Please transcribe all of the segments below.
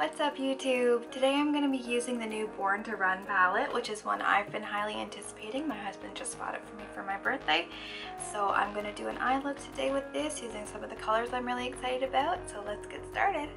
What's up YouTube? Today I'm going to be using the new Born to Run palette, which is one I've been highly anticipating. My husband just bought it for me for my birthday. So I'm going to do an eye look today with this using some of the colors I'm really excited about. So let's get started.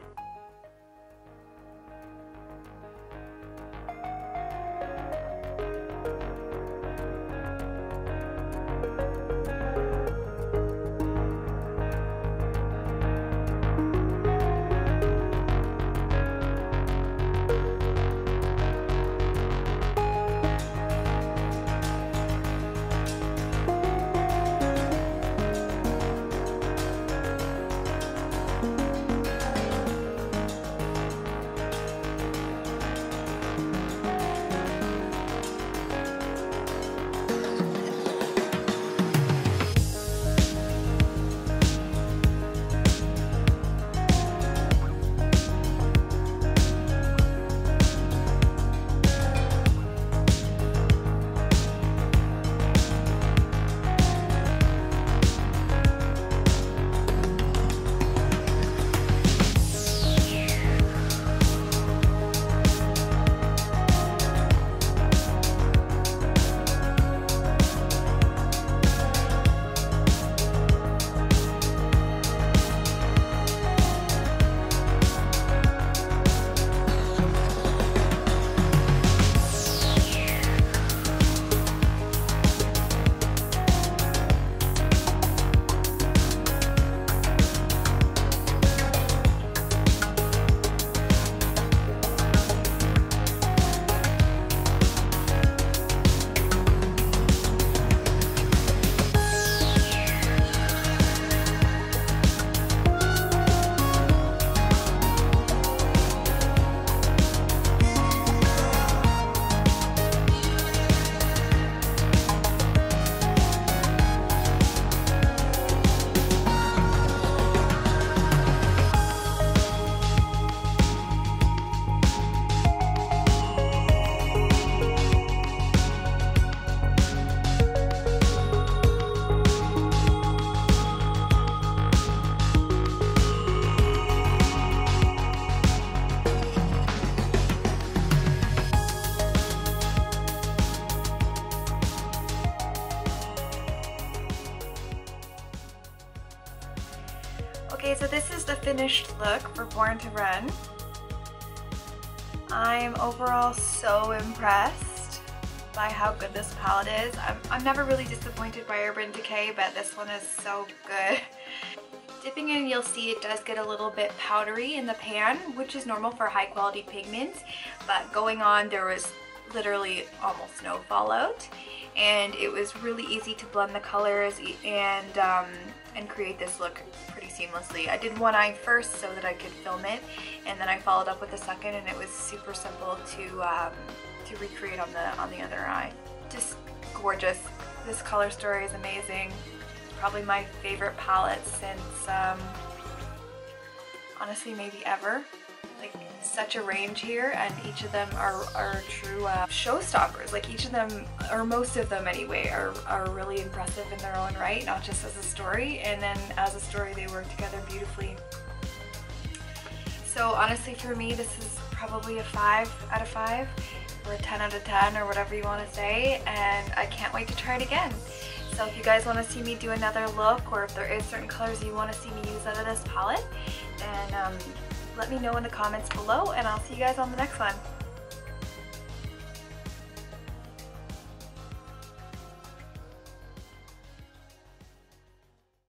Okay, so this is the finished look for Born to Run. I'm overall so impressed by how good this palette is. I'm, I'm never really disappointed by Urban Decay, but this one is so good. Dipping in, you'll see it does get a little bit powdery in the pan, which is normal for high quality pigments, but going on there was literally almost no fallout and it was really easy to blend the colors and um, and create this look seamlessly. I did one eye first so that I could film it and then I followed up with a second and it was super simple to um, to recreate on the on the other eye. Just gorgeous. This color story is amazing. Probably my favorite palette since um, honestly maybe ever like such a range here and each of them are, are true uh, showstoppers. Like each of them, or most of them anyway, are, are really impressive in their own right, not just as a story. And then as a story, they work together beautifully. So honestly for me, this is probably a 5 out of 5 or a 10 out of 10 or whatever you want to say and I can't wait to try it again. So if you guys want to see me do another look or if there is certain colors you want to see me use out of this palette, then um, let me know in the comments below and I'll see you guys on the next one.